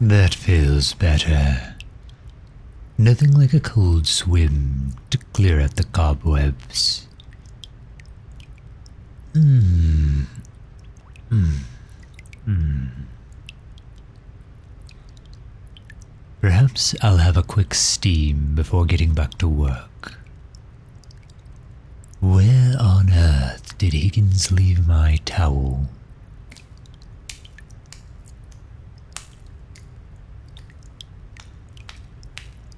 That feels better. Nothing like a cold swim to clear out the cobwebs. Mmm. Mmm. Mmm. Perhaps I'll have a quick steam before getting back to work. Where on earth did Higgins leave my towel?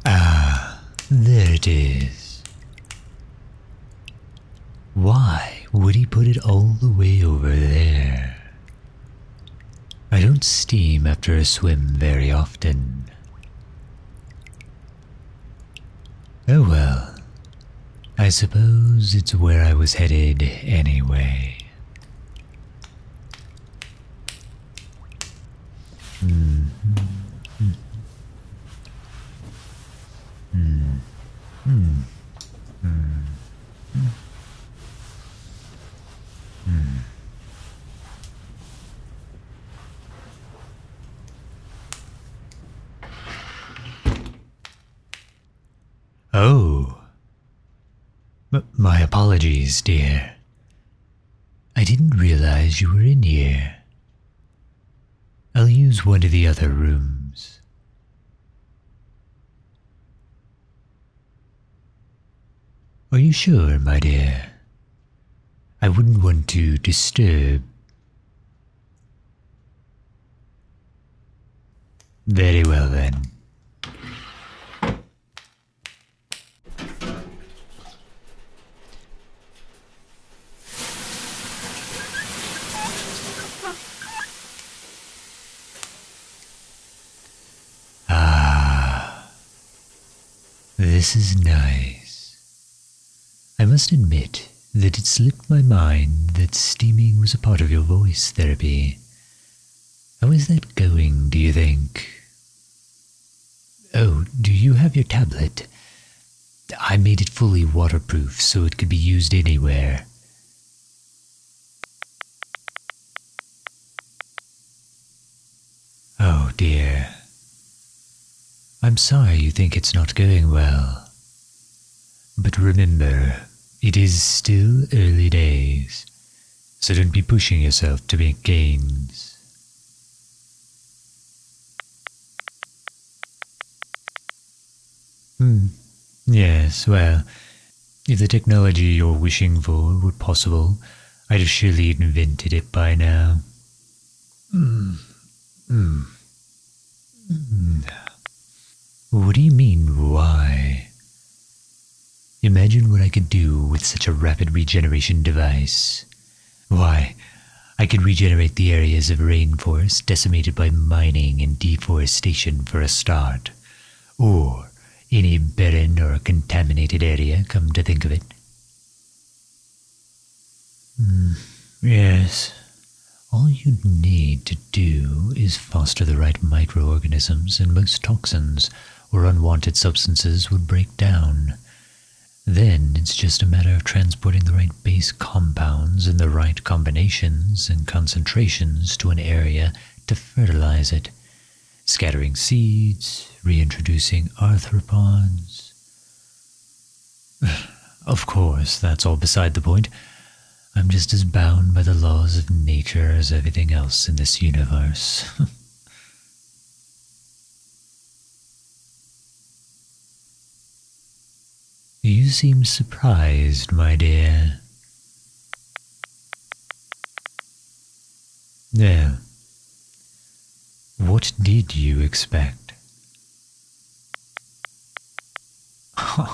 Ah, there it is. Why would he put it all the way over there? I don't steam after a swim very often. Oh well, I suppose it's where I was headed anyway. Hmm. Hmm. Hmm. Oh. M my apologies, dear. I didn't realize you were in here. I'll use one of the other rooms. Are you sure, my dear? I wouldn't want to disturb. Very well then. Ah, this is nice. I must admit that it slipped my mind that steaming was a part of your voice therapy. How is that going, do you think? Oh, do you have your tablet? I made it fully waterproof so it could be used anywhere. Oh dear. I'm sorry you think it's not going well. But remember, it is still early days, so don't be pushing yourself to make gains. Hmm. Yes, well, if the technology you're wishing for were possible, I'd have surely invented it by now. Hmm. Hmm. What do you mean, why? Imagine what I could do with such a rapid regeneration device. Why, I could regenerate the areas of rainforest decimated by mining and deforestation for a start. Or any barren or contaminated area, come to think of it. Mm, yes, all you'd need to do is foster the right microorganisms, and most toxins or unwanted substances would break down. Then it's just a matter of transporting the right base compounds in the right combinations and concentrations to an area to fertilize it, scattering seeds, reintroducing arthropods. Of course, that's all beside the point. I'm just as bound by the laws of nature as everything else in this universe. you seem surprised, my dear. Now, What did you expect?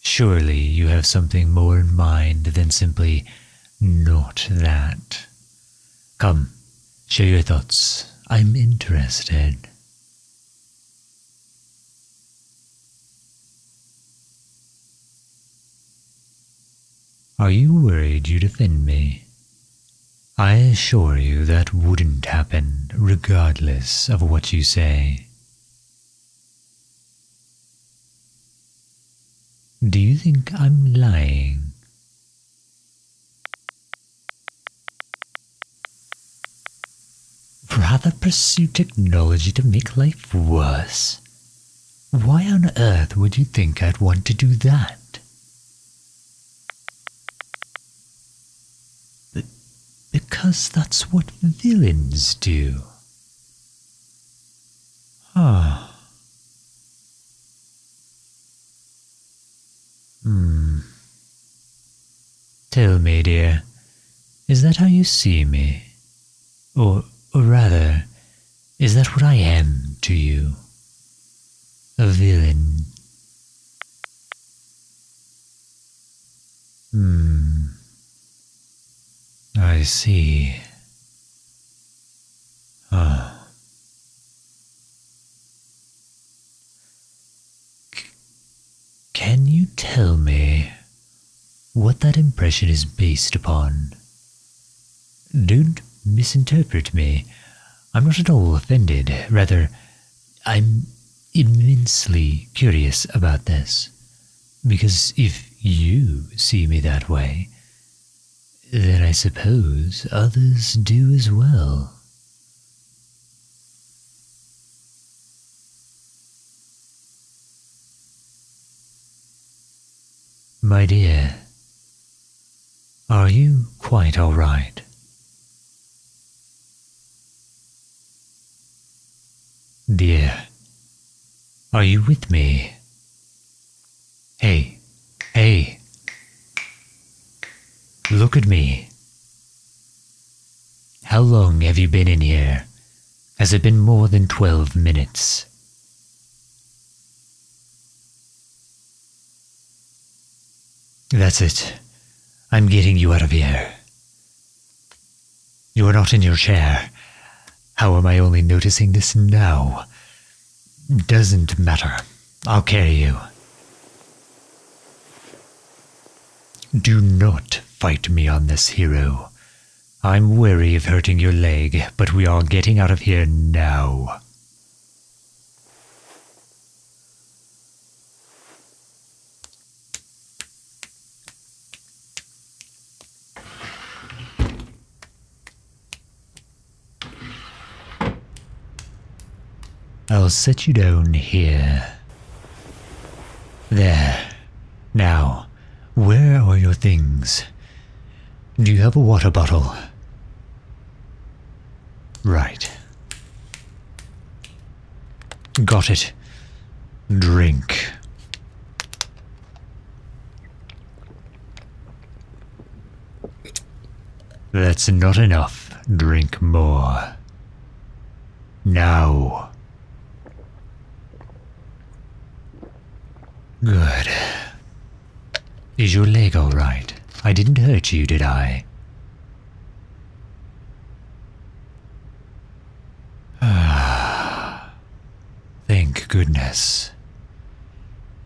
Surely you have something more in mind than simply not that. Come, share your thoughts. I'm interested. Are you worried you'd offend me? I assure you that wouldn't happen, regardless of what you say. Do you think I'm lying? rather pursue technology to make life worse? Why on earth would you think I'd want to do that? But because that's what villains do. Ah. Hmm. Tell me, dear, is that how you see me? Or, or rather, is that what I am to you? A villain. Hmm. I see. Ah. can you tell me what that impression is based upon? Don't misinterpret me. I'm not at all offended. Rather, I'm immensely curious about this. Because if you see me that way, then I suppose others do as well. My dear, are you quite all right? Dear, are you with me? Hey, hey. Look at me. How long have you been in here? Has it been more than twelve minutes? That's it. I'm getting you out of here. You are not in your chair. How am I only noticing this now? Doesn't matter. I'll carry you. Do not fight me on this, hero. I'm weary of hurting your leg, but we are getting out of here now. I'll set you down here. There. Now, where are your things? Do you have a water bottle? Right. Got it. Drink. That's not enough. Drink more. Now. Good. Is your leg all right? I didn't hurt you, did I? Thank goodness.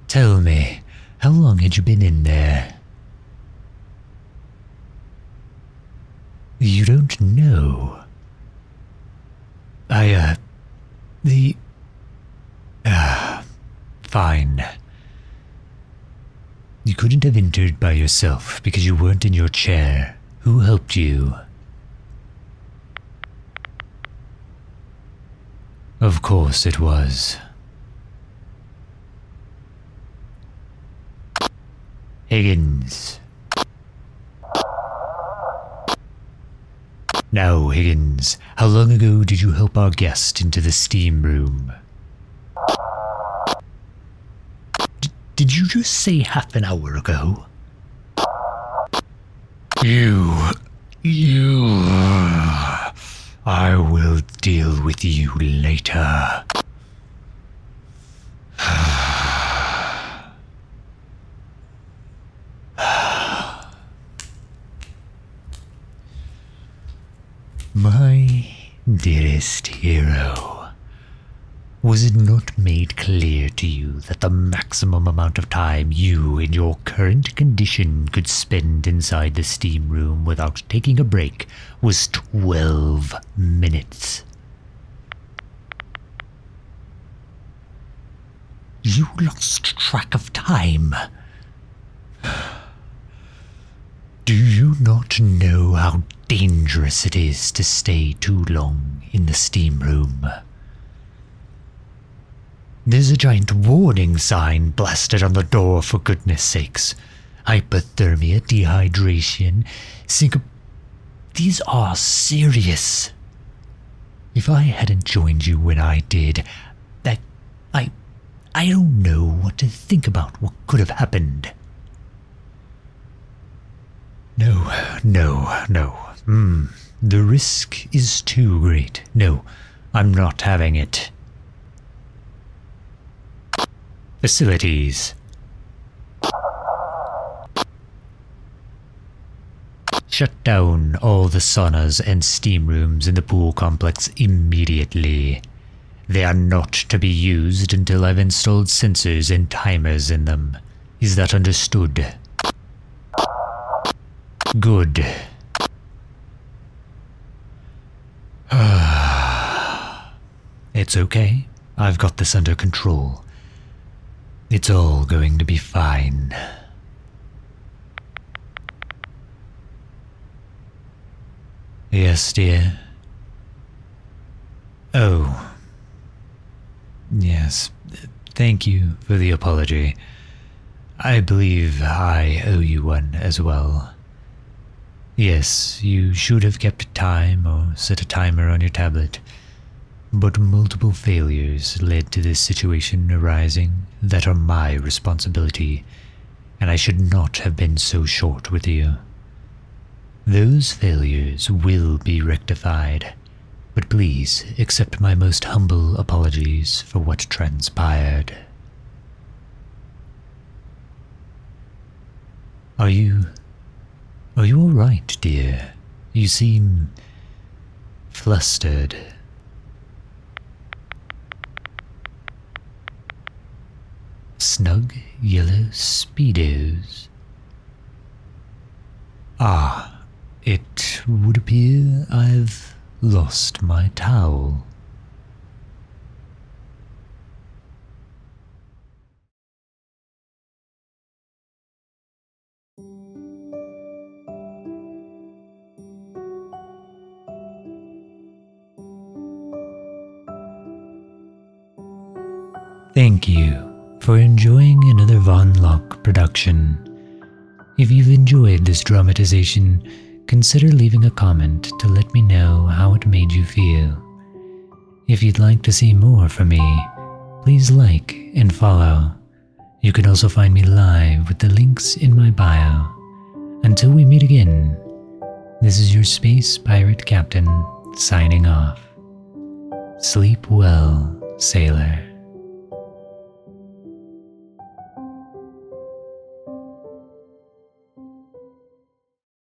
Tell me, how long had you been in there? You don't know. I, uh, the. Ah, fine. Couldn't have entered by yourself because you weren't in your chair. Who helped you? Of course it was. Higgins. Now, Higgins, how long ago did you help our guest into the steam room? Did you just say half an hour ago? You. You. I will deal with you later. My dearest hero. Was it not made clear to you that the maximum amount of time you, in your current condition, could spend inside the steam room without taking a break was 12 minutes? You lost track of time. Do you not know how dangerous it is to stay too long in the steam room. There's a giant warning sign blasted on the door for goodness sakes. Hypothermia, dehydration, sync. These are serious. If I hadn't joined you when I did, that I I don't know what to think about what could have happened. No, no, no. Mm, the risk is too great. No, I'm not having it. Facilities. Shut down all the saunas and steam rooms in the pool complex immediately. They are not to be used until I've installed sensors and timers in them. Is that understood? Good. it's okay. I've got this under control. It's all going to be fine. Yes, dear. Oh. Yes. Thank you for the apology. I believe I owe you one as well. Yes, you should have kept time or set a timer on your tablet. But multiple failures led to this situation arising that are my responsibility, and I should not have been so short with you. Those failures will be rectified, but please accept my most humble apologies for what transpired. Are you. Are you alright, dear? You seem. flustered. Snug yellow speedos. Ah, it would appear I've lost my towel. Thank you for enjoying another Von Loch production. If you've enjoyed this dramatization, consider leaving a comment to let me know how it made you feel. If you'd like to see more from me, please like and follow. You can also find me live with the links in my bio. Until we meet again, this is your Space Pirate Captain signing off. Sleep well, sailor.